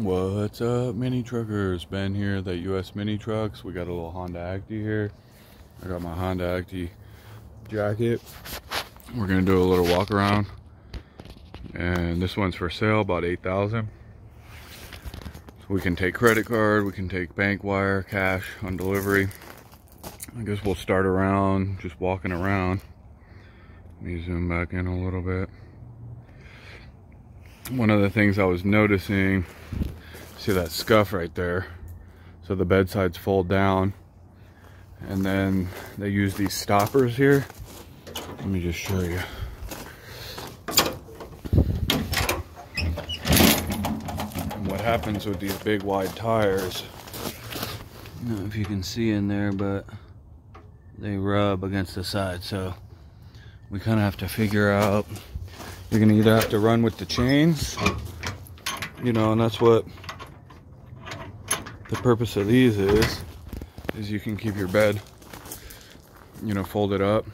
What's up, mini truckers? Ben here at US Mini Trucks. We got a little Honda Acty here. I got my Honda Acty jacket. We're gonna do a little walk around. And this one's for sale, about 8000 So we can take credit card, we can take bank wire, cash on delivery. I guess we'll start around, just walking around. Let me zoom back in a little bit. One of the things I was noticing See that scuff right there? So the bedsides fold down. And then they use these stoppers here. Let me just show you. And what happens with these big wide tires, I don't know if you can see in there, but they rub against the side. So we kind of have to figure out, you're gonna either have to run with the chains, you know, and that's what the purpose of these is is you can keep your bed you know folded up.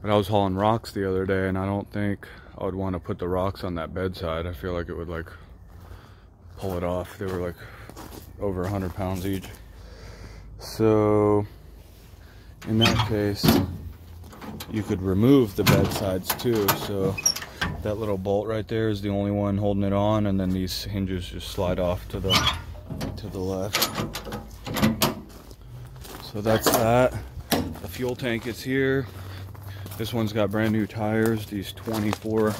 But I was hauling rocks the other day and I don't think I would want to put the rocks on that bedside. I feel like it would like pull it off. They were like over 100 pounds each. So in that case you could remove the bedsides too. So that little bolt right there is the only one holding it on and then these hinges just slide off to the to the left. So that's that. The fuel tank is here. This one's got brand new tires, these 24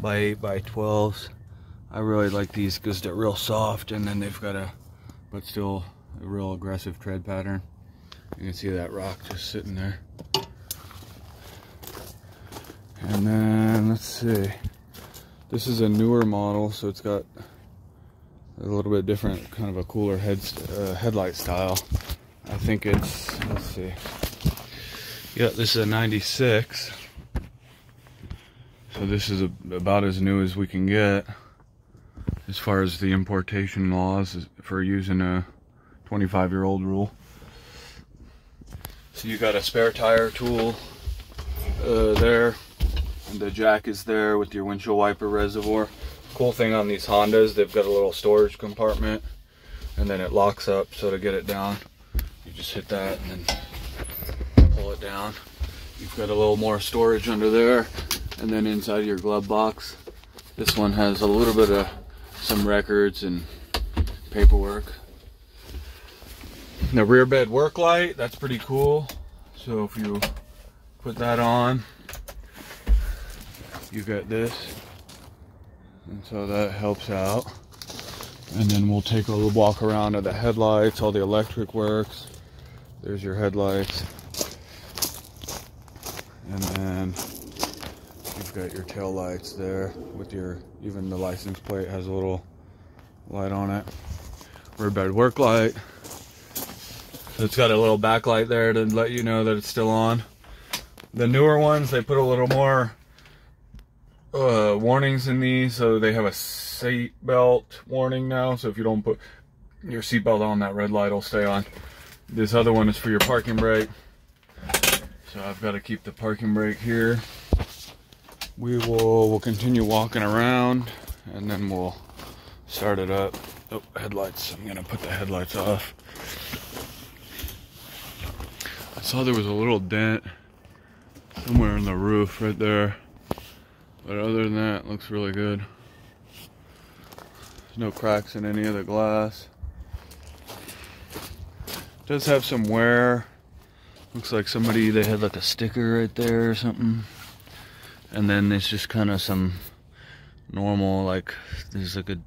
by 8 by 12s. I really like these because they're real soft and then they've got a, but still a real aggressive tread pattern. You can see that rock just sitting there. And then, let's see. This is a newer model, so it's got a little bit different, kind of a cooler head uh, headlight style. I think it's, let's see. Yeah, this is a 96. So this is a, about as new as we can get as far as the importation laws for using a 25 year old rule. So you got a spare tire tool uh, there, and the jack is there with your windshield wiper reservoir cool thing on these Hondas, they've got a little storage compartment and then it locks up. So to get it down, you just hit that and then pull it down. You've got a little more storage under there. And then inside your glove box, this one has a little bit of some records and paperwork. The rear bed work light, that's pretty cool. So if you put that on, you got this and so that helps out. And then we'll take a little walk around of the headlights, all the electric works. There's your headlights. And then you've got your tail lights there with your, even the license plate has a little light on it. Rear bed work light. It's got a little backlight there to let you know that it's still on. The newer ones, they put a little more uh, warnings in these. So they have a seat belt warning now. So if you don't put your seatbelt on, that red light will stay on. This other one is for your parking brake. So I've got to keep the parking brake here. We will we'll continue walking around and then we'll start it up. Oh, headlights. I'm gonna put the headlights off. I saw there was a little dent somewhere in the roof right there. But other than that, looks really good. There's no cracks in any of the glass. does have some wear. Looks like somebody, they had like a sticker right there or something. And then there's just kind of some normal, like, there's like a,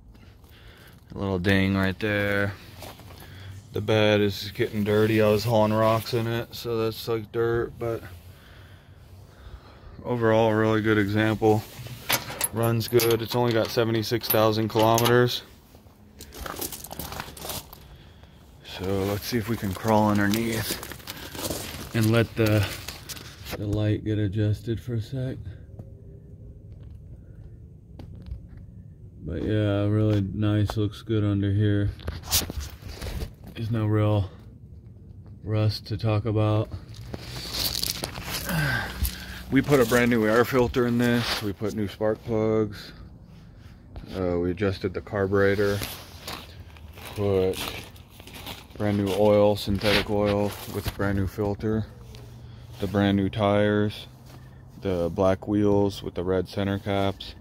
a little ding right there. The bed is getting dirty. I was hauling rocks in it, so that's like dirt, but overall a really good example. Runs good. It's only got 76,000 kilometers. So let's see if we can crawl underneath and let the the light get adjusted for a sec. But yeah really nice. Looks good under here. There's no real rust to talk about we put a brand new air filter in this. We put new spark plugs. Uh, we adjusted the carburetor, put brand new oil, synthetic oil with a brand new filter, the brand new tires, the black wheels with the red center caps,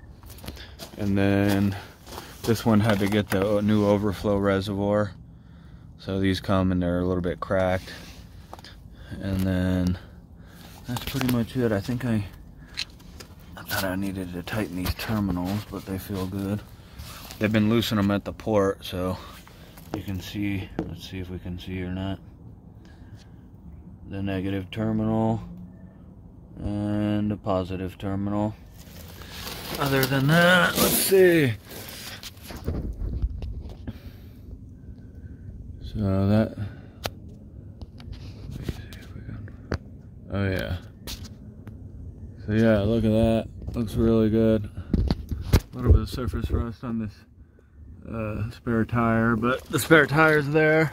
and then this one had to get the new overflow reservoir. So these come and they're a little bit cracked. And then that's pretty much it. I think I thought I needed to tighten these terminals, but they feel good. They've been loosening them at the port, so you can see, let's see if we can see or not. The negative terminal and the positive terminal. Other than that, let's see. So that, oh yeah. So yeah, look at that. Looks really good. A little bit of surface rust on this uh, spare tire, but the spare tire's there.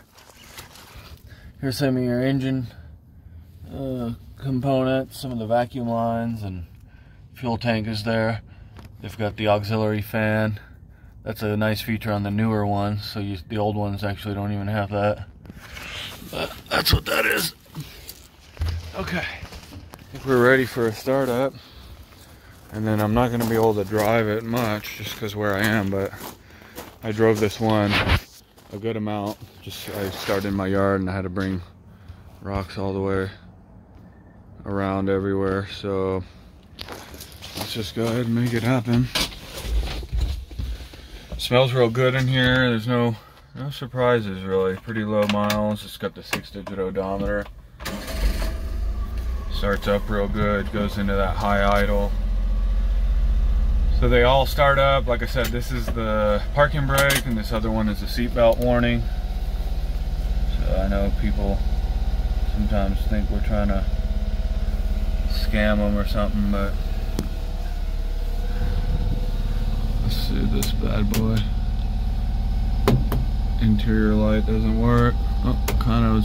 Here's some of your engine uh, components, some of the vacuum lines and fuel tank is there. They've got the auxiliary fan. That's a nice feature on the newer ones, so you, the old ones actually don't even have that. But that's what that is. Okay, I think we're ready for a startup. And then I'm not going to be able to drive it much just because where I am but I drove this one a good amount. Just I started in my yard and I had to bring rocks all the way around everywhere. So let's just go ahead and make it happen. Smells real good in here. There's no no surprises really. Pretty low miles. It's got the six digit odometer starts up real good goes into that high idle so they all start up. Like I said, this is the parking brake and this other one is the seatbelt warning. So I know people sometimes think we're trying to scam them or something, but let's see this bad boy. Interior light doesn't work. Oh, kind of.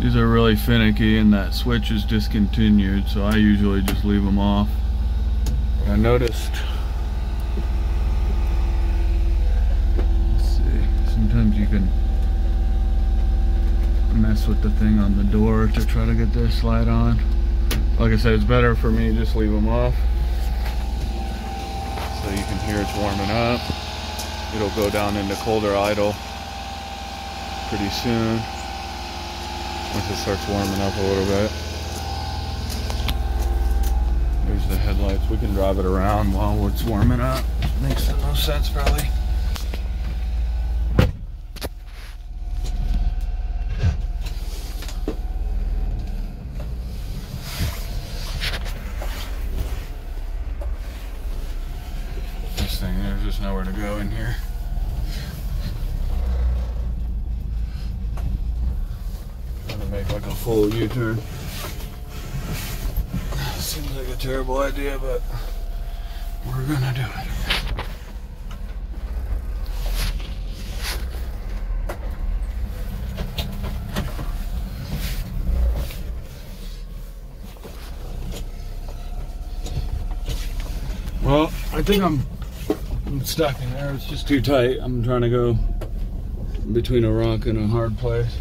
These are really finicky and that switch is discontinued, so I usually just leave them off. I noticed see, sometimes you can mess with the thing on the door to try to get this slide on. Like I said, it's better for me to just leave them off. So you can hear it's warming up. It'll go down into colder idle pretty soon once it starts warming up a little bit. There's the headlights. We can drive it around while it's warming up. Makes the most sense probably. nowhere to go in here. Gonna make like a full U-turn. Seems like a terrible idea, but we're gonna do it. Well, I think I'm I'm stuck in there. It's just too tight. I'm trying to go between a rock and a hard place.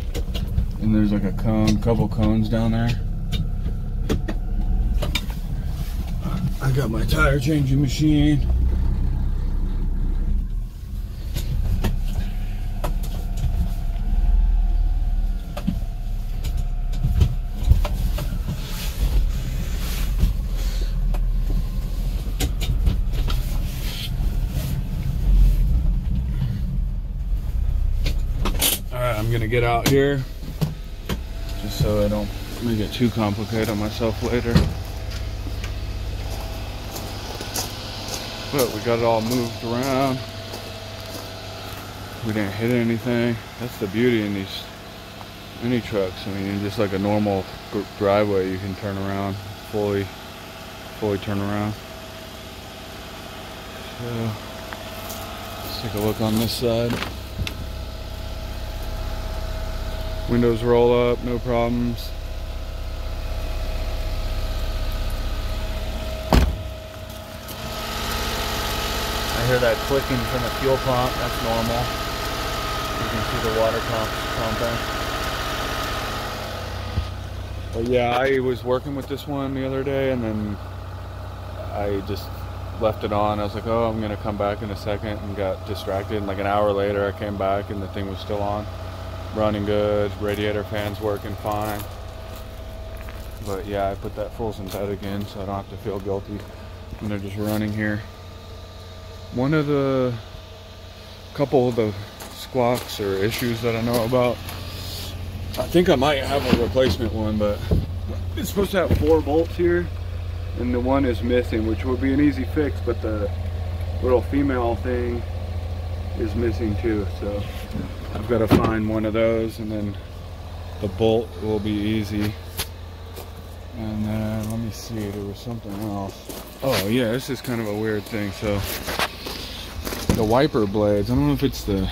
And there's like a cone, couple cones down there. I got my tire changing machine. I'm gonna get out here just so I don't make it too complicated on myself later. But we got it all moved around. We didn't hit anything. That's the beauty in these mini trucks. I mean, just like a normal driveway, you can turn around fully, fully turn around. So, let's take a look on this side. Windows roll up, no problems. I hear that clicking from the fuel pump. That's normal. You can see the water pump pumping. But yeah, I was working with this one the other day and then I just left it on. I was like, oh, I'm gonna come back in a second and got distracted. And like an hour later, I came back and the thing was still on, running good. Radiator fans working fine. But yeah, I put that full synthetic in so I don't have to feel guilty when they're just running here. One of the couple of the squawks or issues that I know about I think I might have a replacement one, but it's supposed to have four bolts here, and the one is missing, which would be an easy fix, but the little female thing is missing too, so I've got to find one of those, and then the bolt will be easy. And then, let me see, there was something else. Oh yeah, this is kind of a weird thing, so the wiper blades, I don't know if it's the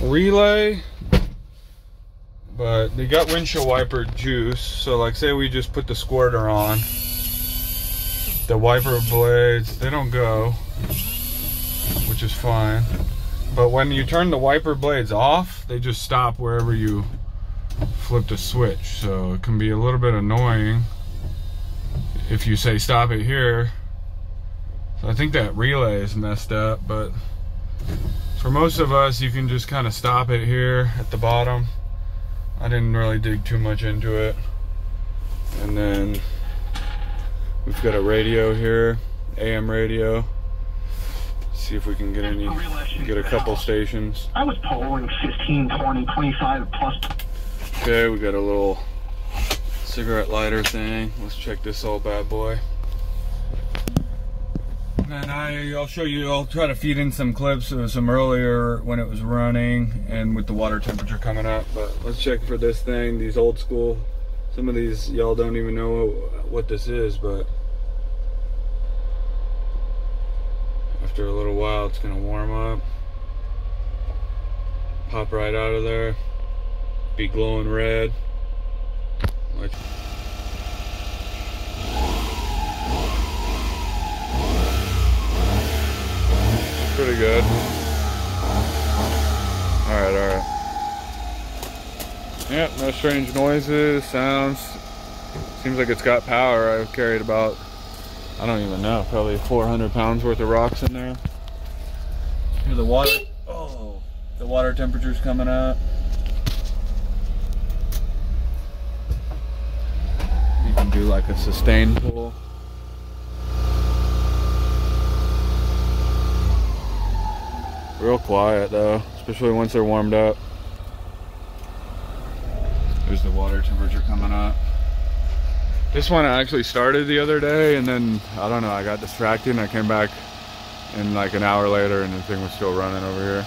relay but they got windshield wiper juice so like say we just put the squirter on the wiper blades they don't go which is fine but when you turn the wiper blades off they just stop wherever you flip the switch so it can be a little bit annoying if you say stop it here so I think that relay is messed up but for most of us you can just kind of stop it here at the bottom I didn't really dig too much into it. And then we've got a radio here, AM radio. See if we can get any, get a couple stations. I was polling 15, 20, 25 plus. Okay, we got a little cigarette lighter thing. Let's check this old bad boy. And I, I'll show you, I'll try to feed in some clips of some earlier when it was running and with the water temperature coming up. But let's check for this thing, these old school. Some of these y'all don't even know what this is, but after a little while it's gonna warm up. Pop right out of there. Be glowing red. Like pretty good. Alright, alright. Yep, no strange noises, sounds. Seems like it's got power. I've carried about, I don't even know, probably 400 pounds worth of rocks in there. Hear the water, oh, the water temperature's coming up. You can do like a sustained pull. Real quiet though, especially once they're warmed up. There's the water temperature coming up. This one I actually started the other day and then, I don't know, I got distracted and I came back and like an hour later and the thing was still running over here.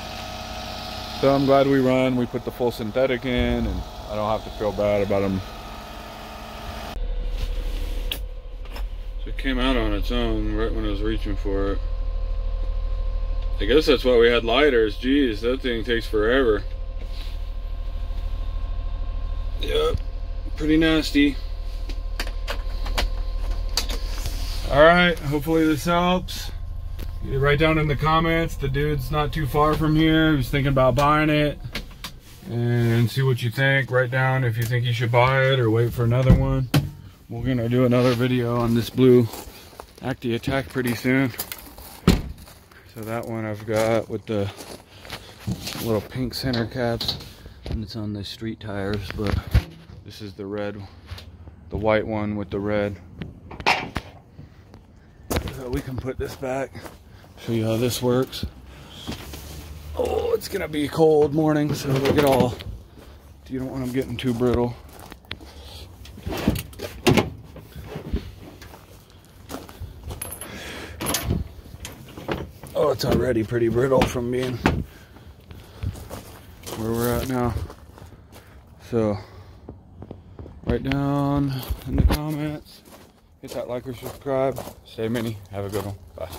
So I'm glad we run. We put the full synthetic in and I don't have to feel bad about them. So it came out on its own right when I was reaching for it. I guess that's why we had lighters. Jeez, that thing takes forever. Yep, pretty nasty. Alright, hopefully this helps. Write down in the comments, the dude's not too far from here. He's thinking about buying it. And see what you think. Write down if you think you should buy it or wait for another one. We're gonna do another video on this blue Acty Attack pretty soon. So that one I've got with the little pink center caps and it's on the street tires, but this is the red, the white one with the red. So we can put this back, show you how this works. Oh, it's gonna be a cold morning, so look at all. You don't want them getting too brittle. Oh, it's already pretty brittle from being where we're at now. So, write down in the comments, hit that like or subscribe. Stay mini. Have a good one. Bye.